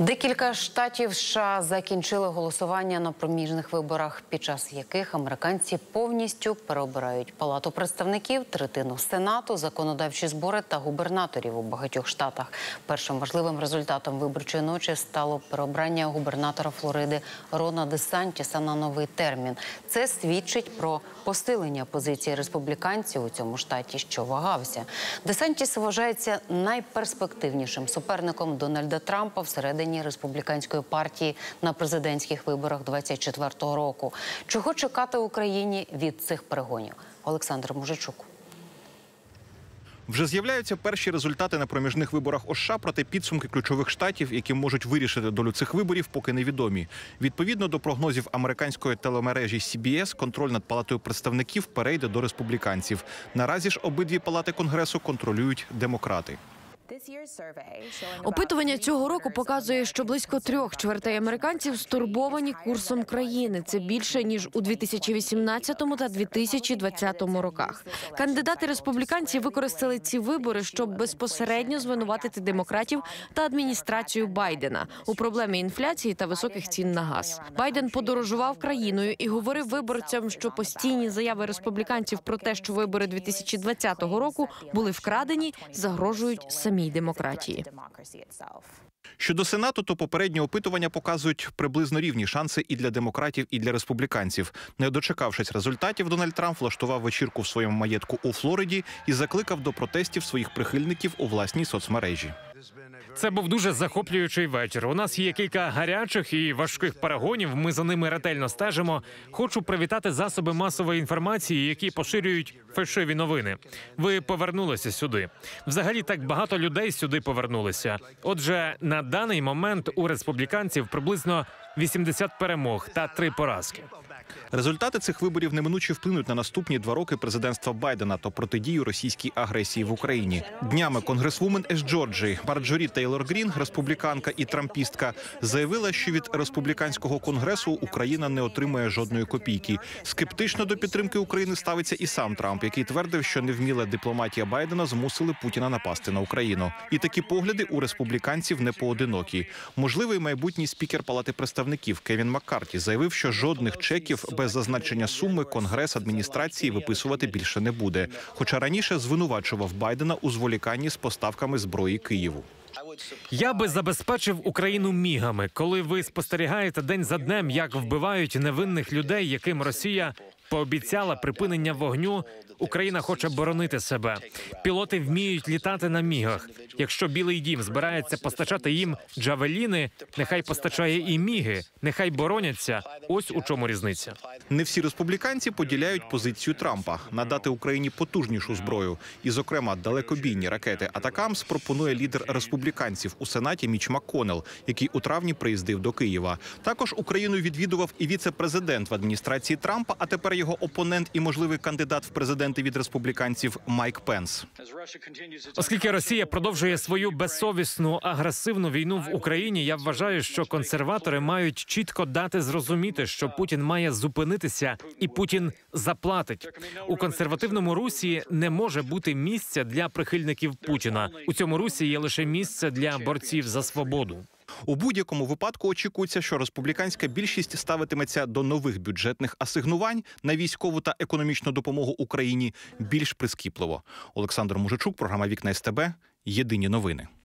Декілька штатів США закінчили голосування на проміжних виборах, під час яких американці повністю переобирають палату представників, третину сенату, законодавчі збори та губернаторів у багатьох штатах. Першим важливим результатом виборчої ночі стало переобрання губернатора Флориди Рона Десантіса на новий термін. Це свідчить про посилення позиції республіканців у цьому штаті, що вагався. Десантіс вважається найперспективнішим суперником Дональда Трампа всередині республіканської партії на президентських виборах 24-го року. Чого чекати Україні від цих перегонів? Олександр Мужичук. Вже з'являються перші результати на проміжних виборах ОША, проте підсумки ключових штатів, які можуть вирішити долю цих виборів, поки невідомі. Відповідно до прогнозів американської телемережі CBS, контроль над палатою представників перейде до республіканців. Наразі ж обидві палати конгресу контролюють демократи. Опитування цього року показує, що близько трьох чвертей американців стурбовані курсом країни. Це більше ніж у 2018 та 2020 роках. Кандидати республіканці використали ці вибори, щоб безпосередньо звинуватити демократів та адміністрацію Байдена у проблемі інфляції та високих цін на газ. Байден подорожував країною і говорив виборцям, що постійні заяви республіканців про те, що вибори 2020 року були вкрадені, загрожують самій демократії. Щодо сенату, то попередні опитування показують приблизно рівні шанси і для демократів, і для республіканців. Не дочекавшись результатів, Дональд Трамп влаштував вечірку в своєму маєтку у Флориді і закликав до протестів своїх прихильників у власній соцмережі. Це був дуже захоплюючий вечір. У нас є кілька гарячих і важких перегонів. Ми за ними ретельно стежимо. Хочу привітати засоби масової інформації, які поширюють фальшиві новини. Ви повернулися сюди. Взагалі так багато людей сюди повернулися. Отже, на даний момент у республіканців приблизно 80 перемог та 3 поразки. Результати цих виборів неминуче вплинуть на наступні два роки президентства Байдена та протидію російській агресії в Україні. Днями конгресвумен із Джорджії Марджорі Тейлор Грін, республіканка і трампістка, заявила, що від республіканського конгресу Україна не отримує жодної копійки. Скептично до підтримки України ставиться і сам Трамп, який твердив, що невміла дипломатія Байдена змусили Путіна напасти на Україну. І такі погляди у республіканців не поодинокі. Можливий майбутній спікер Палати представників Кевін Маккарті заявив, що жодних чеків без зазначення суми конгрес адміністрації виписувати більше не буде. Хоча раніше звинувачував Байдена у зволіканні з поставками зброї Києву. Я би забезпечив Україну мігами, коли ви спостерігаєте день за днем, як вбивають невинних людей, яким Росія пообіцяла припинення вогню. Україна хоче боронити себе. Пілоти вміють літати на мігах. Якщо Білий Дім збирається постачати їм джавеліни, нехай постачає і міги, нехай бороняться. Ось у чому різниця. Не всі республіканці поділяють позицію Трампа надати Україні потужнішу зброю, і, зокрема, далекобійні ракети Атакамс пропонує лідер республіканців у сенаті Міч МакКоннелл, який у травні приїздив до Києва. Також Україну відвідував і віце-президент в адміністрації Трампа, а тепер його опонент і можливий кандидат в президенти від республіканців Майк Пенс. Оскільки Росія продовжує свою безсовісну агресивну війну в Україні, я вважаю, що консерватори мають чітко дати зрозуміти, що Путін має зупинитися, і Путін заплатить у консервативному русі. Не може бути місця для прихильників Путіна. У цьому русі є лише місце для борців за свободу. У будь-якому випадку очікується, що республіканська більшість ставитиметься до нових бюджетних асигнувань на військову та економічну допомогу Україні більш прискіпливо. Олександр Мужичук, програма Вікна СТБ. Єдині новини.